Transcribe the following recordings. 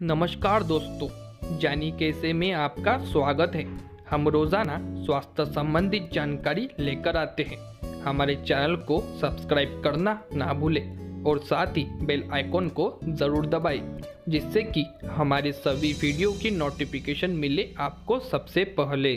नमस्कार दोस्तों, जानी कैसे में आपका स्वागत है। हम रोज़ाना स्वास्थ्य संबंधित जानकारी लेकर आते हैं। हमारे चैनल को सब्सक्राइब करना ना भूलें और साथ ही बेल आइकॉन को ज़रूर दबाएँ, जिससे कि हमारे सभी वीडियो की नोटिफिकेशन मिले आपको सबसे पहले।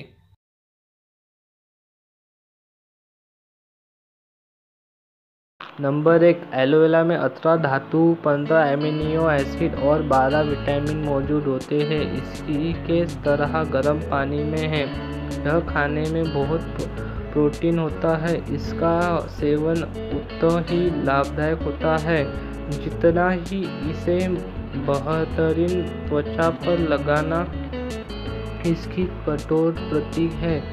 नंबर एक, एलोवेरा में अठारह धातु, पंद्रह एमिनो एसिड और बारह विटामिन मौजूद होते हैं। इसी के तरह गर्म पानी में है। यह खाने में बहुत प्रोटीन होता है। इसका सेवन उतना ही लाभदायक होता है। जितना ही इसे बेहतरीन त्वचा पर लगाना इसकी कठोर प्रतीक है।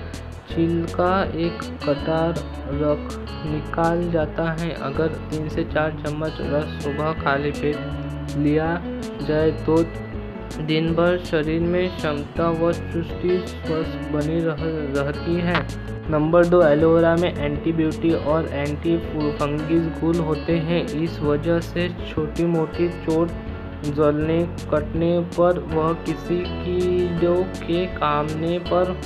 छिलका एक कतार रख निकाल जाता है। अगर तीन से चार चम्मच रस सुबह खाली पेट लिया जाए तो दिन भर शरीर में क्षमता व चुस्ती स्वस्थ बनी रह, रहती है। नंबर दो एलोवेरा में एंटीब्यूटी और एंटी फंगिस गुण होते हैं। इस वजह से छोटी मोटी चोट जलने कटने पर वह किसी कीड़ों के कामने पर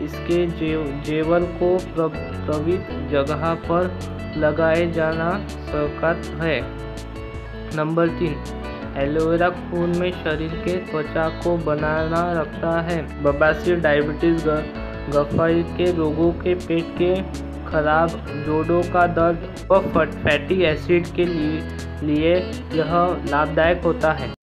इसके जेव जेवल को प्रभावित जगह पर लगाए जाना सकत है। नंबर तीन, एलोवेरा खून में शरीर के त्वचा को बनाना रखता है। बबासी डायबिटीज़ गफाई के रोगों के पेट के खराब जोड़ों का दर्द व फैटी एसिड के लिए लिए यह लाभदायक होता है।